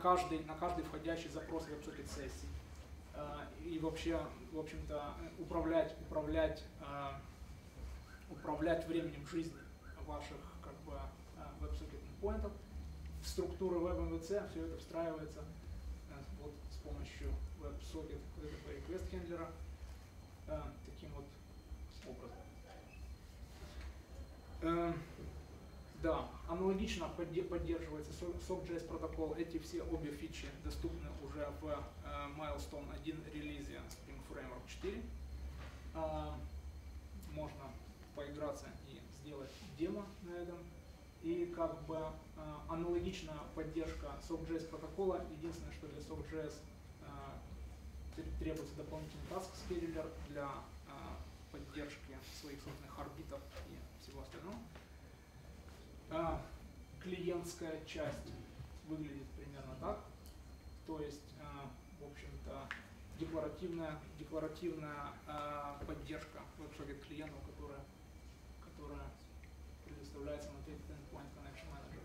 каждый, на каждый входящий запрос WebSocket сессии. Э, и вообще, в общем-то, управлять, управлять, э, управлять временем жизни ваших как бы WebSocket endpointов. В структуры WebMVC все это встраивается вот с помощью WebSocket Request Handler таким вот образом. Да, аналогично поддерживается SockJS протокол. Эти все обе фичи доступны уже в э, Milestone 1 релизе Spring Framework 4. Э, можно поиграться и сделать демо на этом. И как бы э, аналогично поддержка SockJS протокола. Единственное, что для SockJS э, требуется дополнительный task scheduler для поддержки своих собственных орбитов и всего остального. А, клиентская часть выглядит примерно так. То есть, а, в общем-то, декларативная, декларативная а, поддержка WebSocket клиентов, которая, которая предоставляется внутри Endpoint Connection Manager.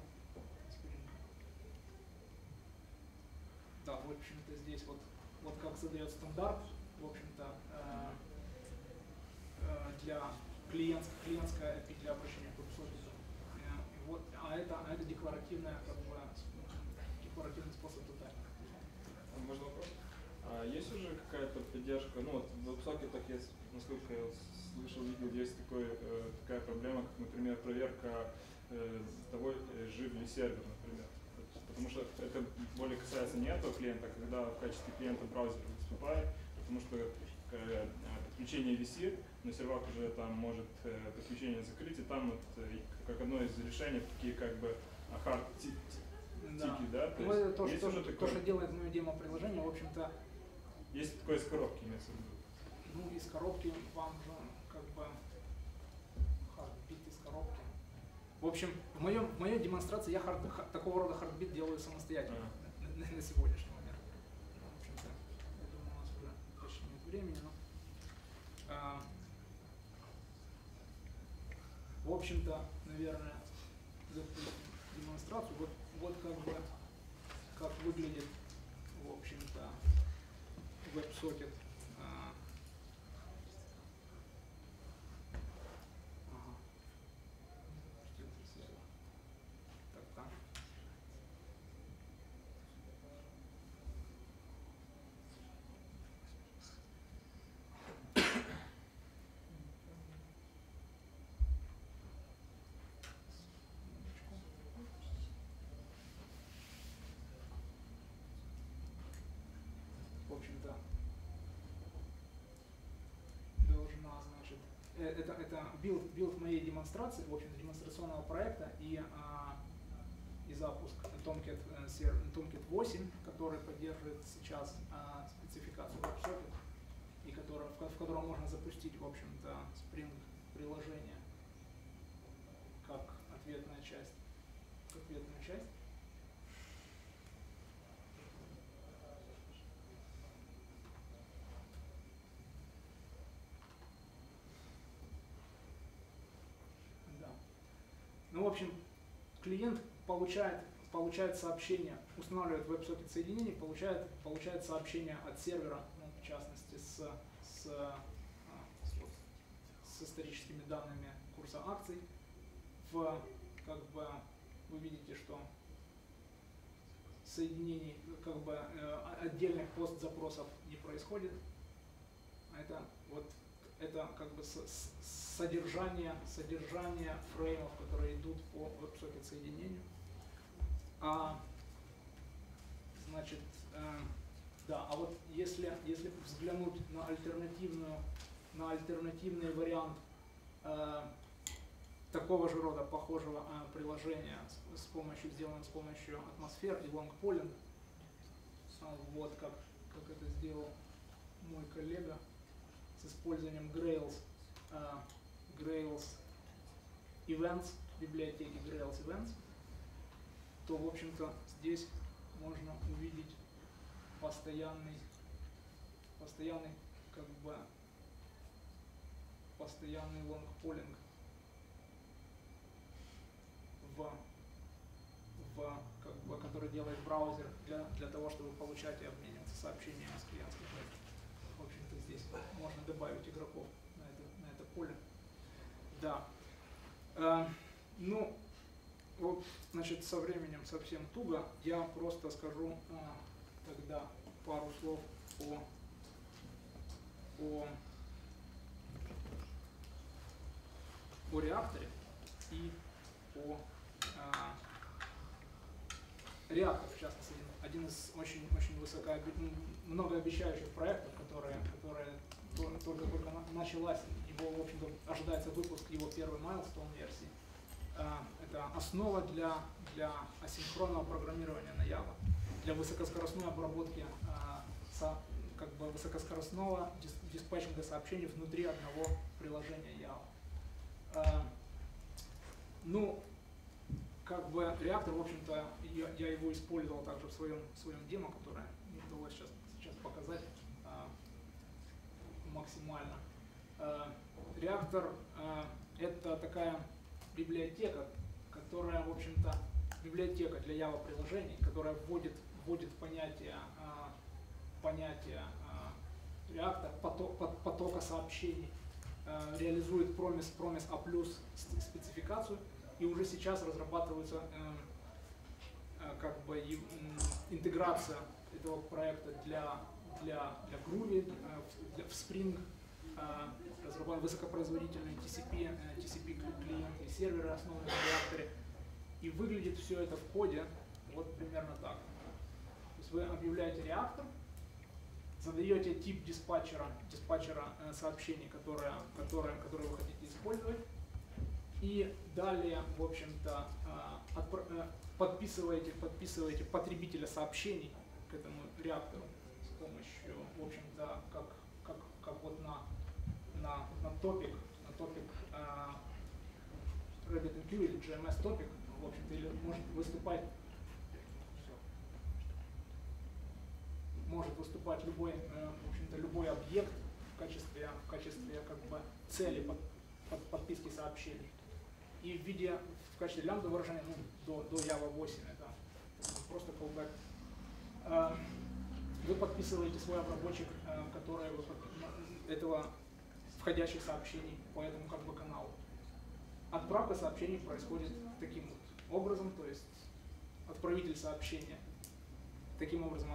Да, в общем-то, здесь вот, вот как задает стандарт, в общем-то, э, для клиент, клиентская API для обращения к WebSocket вот, а это, а это декларативная, как бы, декларативный способ тотального. Можно вопрос? А есть уже какая-то поддержка, ну вот в WebSocket, так есть, насколько я слышал, видел, есть такой, э, такая проблема, как, например, проверка э, того, э, жив ли сервер, например. Потому что это более касается не этого клиента, а когда в качестве клиента браузер выступает, потому что э, подключение висит, но сервак уже там может э, подключение закрыть, и там вот, э, как одно из решений такие как бы хард тики, да. да? То, ну, есть, то, что, то, такое... то, что делает мое демо-приложение, в общем-то... Есть такое из коробки, имеется в виду? Ну, из коробки вам же как бы heartbeat из коробки. В общем, в, моем, в моей демонстрации я heart, такого рода heartbeat делаю самостоятельно а. на, на, на сегодняшний момент. В общем-то, я думаю, у нас уже почти нет времени, но а, в общем-то, наверное, демонстрацию. Вот, вот как бы как выглядит, в общем-то, WebSocket а, общем-то, должна, значит, э, это, это build, build моей демонстрации, в общем демонстрационного проекта и, а, и запуск Tomcat, э, Tomcat 8, который поддерживает сейчас а, спецификацию WebSocket, и который, в, в котором можно запустить, в общем-то, Spring приложение как ответная часть, как ответная часть. Ну, в общем, клиент получает, получает сообщение, устанавливает веб-сокет соединение, получает, получает сообщение от сервера, ну, в частности, с, с, а, с, историческими данными курса акций. В, как бы, вы видите, что соединений, как бы э, отдельных пост запросов не происходит. А это вот это как бы содержание, содержание фреймов, которые идут по WebSocket соединению. А, значит, э, да, а вот если, если взглянуть на альтернативную, на альтернативный вариант э, такого же рода похожего э, приложения с, с помощью, сделанного с помощью атмосфер и лонгполинг, вот как, как это сделал мой коллега, с использованием Grails, uh, Grails Events, библиотеки Grails Events, то, в общем-то, здесь можно увидеть постоянный, постоянный, как бы, постоянный лонгполинг в, в, как бы, который делает браузер для, для того, чтобы получать и обмениваться сообщениями с клиентской здесь можно добавить игроков на это, на это поле. Да. Э, ну, вот, значит, со временем совсем туго. Я просто скажу э, тогда пару слов о, о, о реакторе и о а, реактор, в частности, один из очень, очень высоко, многообещающих проектов, которые, которые только-только началась, его, в общем-то, ожидается выпуск его первой milestone версии. А, это основа для, для асинхронного программирования на Java, для высокоскоростной обработки а, как бы высокоскоростного диспатчинга сообщений внутри одного приложения Java. А, ну, как бы реактор, в общем-то, я, я его использовал также в своем, в своем демо, которое не удалось сейчас, сейчас показать а, максимально. А, реактор а, это такая библиотека, которая, в общем-то, библиотека для Java приложений, которая вводит, вводит понятие, а, понятие а, реактор, поток, потока сообщений, а, реализует промис, промис А+, спецификацию, и уже сейчас разрабатывается э, э, как бы интеграция этого проекта для, для, для Groovy, э, для, в Spring, разработан высокопроизводительные TCP, TCP клиенты и серверы, основанные на реакторе. И выглядит все это в коде вот примерно так. То есть вы объявляете реактор, задаете тип диспатчера, диспатчера сообщений, которые, которые, которые вы хотите использовать, и далее, в общем-то, а, э, подписываете, подписываете потребителя сообщений к этому реактору с помощью, в общем-то, как, как, как вот на, на, на топик, на топик uh, RabbitMQ или GMS топик, в общем-то, или может выступать может выступать любой, э, в общем-то, любой объект в качестве, в качестве как бы цели под, под подписки сообщений и в виде, в качестве лямбда выражения, ну, до, до Java 8, это просто callback. А, вы подписываете свой обработчик, а, который этого входящих сообщений по этому как бы каналу. Отправка сообщений происходит таким вот образом, то есть отправитель сообщения таким образом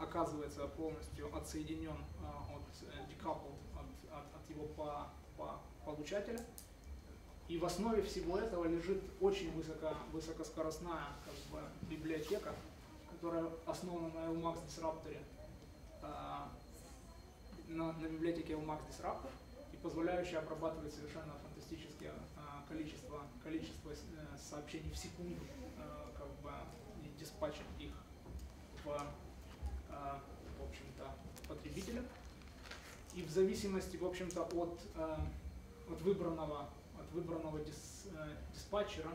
оказывается полностью отсоединен а, от э, decoupled от, от, от его по, по получателя. И в основе всего этого лежит очень высоко, высокоскоростная как бы, библиотека, которая основана на LMAX Disruptor, э, на, на библиотеке LMAX Disruptor и позволяющая обрабатывать совершенно фантастическое э, количество, количество э, сообщений в секунду, э, как бы, и диспатчить их в, э, в общем-то, потребителя. И в зависимости, в общем-то, от, э, от выбранного выбранного дис, э, диспатчера,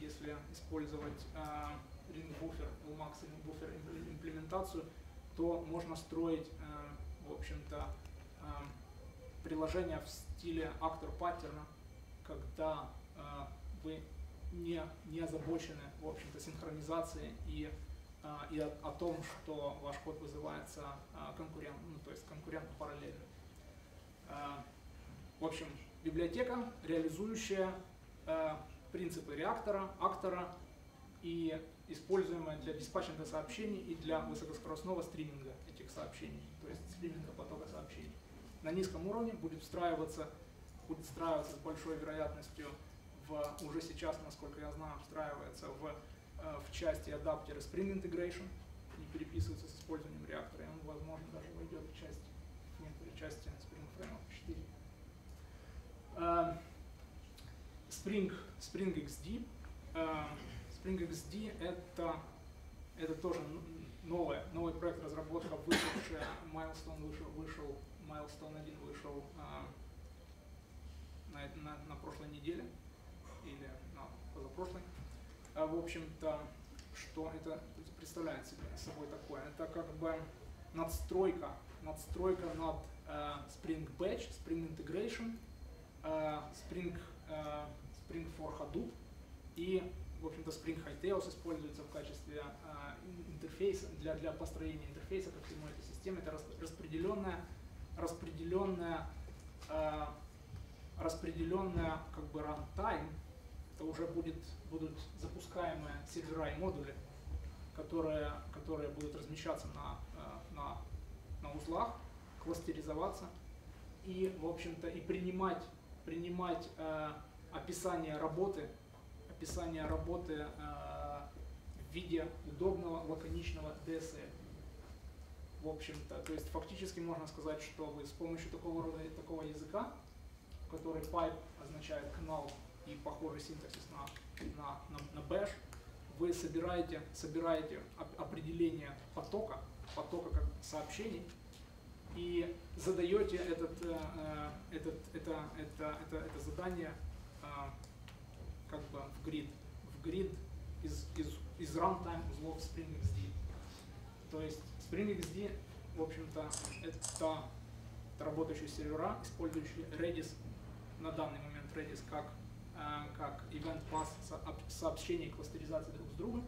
если использовать э, ring buffer, LMAX ring buffer имплементацию, то можно строить, э, в общем-то, приложение в стиле актор паттерна, когда вы не, не озабочены, в общем-то, синхронизацией и, и о, о том, что ваш код вызывается конкурент, ну, то есть конкурентно параллельно. В общем, библиотека, реализующая э, принципы реактора, актора и используемая для диспатчинга сообщений и для высокоскоростного стриминга этих сообщений, то есть стриминга потока сообщений. На низком уровне будет встраиваться, будет встраиваться с большой вероятностью в, уже сейчас, насколько я знаю, встраивается в, э, в части адаптера Spring Integration, не переписывается с использованием реактора, и он, возможно, даже войдет в часть, в некоторые части Spring Framework 4. Spring, Spring XD. Spring XD это, это тоже новый, новый проект разработка, вышедшая, Milestone вышел, вышел Milestone 1 вышел на, на, на прошлой неделе или на позапрошлой. А, в общем-то, что это представляет себе собой такое? Это как бы надстройка, надстройка над э, Spring Batch, Spring Integration, Spring, Spring for Hadoop и в общем-то, Spring Hightails используется в качестве интерфейса для, для построения интерфейса ко всему этой системе. Это распределенная, распределенная, распределенная как бы runtime, это уже будет, будут запускаемые сервера и модули, которые, которые будут размещаться на, на, на узлах, кластеризоваться и, в общем-то, и принимать, принимать э, описание работы, описание работы э, в виде удобного, лаконичного DSL. В общем-то, то есть фактически можно сказать, что вы с помощью такого рода такого языка, который pipe означает канал и похожий синтаксис на, на, на, на bash, вы собираете, собираете определение потока, потока как сообщений, и задаете этот, э, э, этот, это, это, это, это задание э, как бы в грид, в грид из, из, из runtime узлов SpringXD. То есть SpringXD, в общем-то, это, работающие сервера, использующие Redis, на данный момент Redis как, как event pass сообщений кластеризации друг с другом.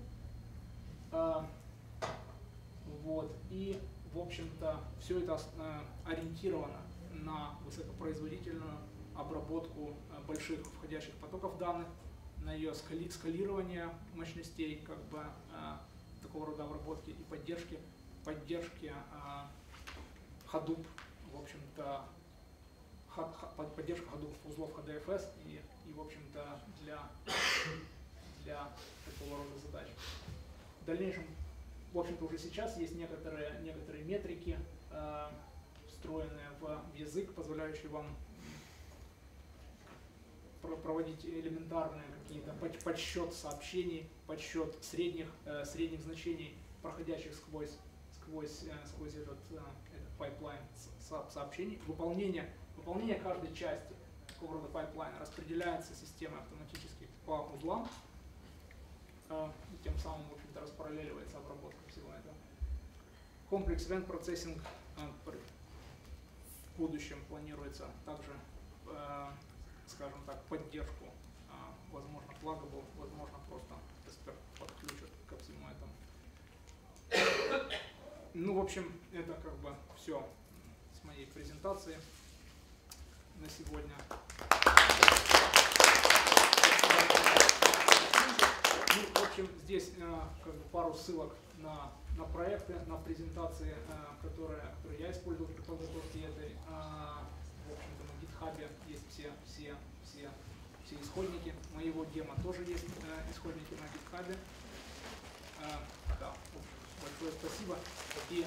Вот. И в общем-то, все это э, ориентировано на высокопроизводительную обработку э, больших входящих потоков данных, на ее скали скалирование мощностей как бы э, такого рода обработки и поддержки, поддержки Hadoop, в общем-то, поддержка Hadoop узлов HDFS и, и в общем-то, для, для такого рода задач. В дальнейшем в общем-то, уже сейчас есть некоторые, некоторые метрики, э, встроенные в, в язык, позволяющие вам проводить элементарные какие-то подсчет сообщений, подсчет средних, э, средних значений, проходящих сквозь, сквозь, э, сквозь этот, э, этот пайплайн со сообщений. Выполнение, выполнение каждой части такого рода пайплайна распределяется системой автоматически по узлам, э, тем самым, общем-то, распараллеливается обработка всего этого. Complex Event Processing э, в будущем планируется также, э, скажем так, поддержку, возможно, pluggable, возможно, просто Esper подключат ко всему этому. Ну, в общем, это как бы все с моей презентации на сегодня. Ну, в общем, здесь э, как бы пару ссылок на, на проекты, на презентации, э, которые, которые я использовал при подготовке этой. Э, в общем-то, на GitHub есть все, все, все, все исходники. Моего демо тоже есть исходники на GitHub. Да, большое спасибо. И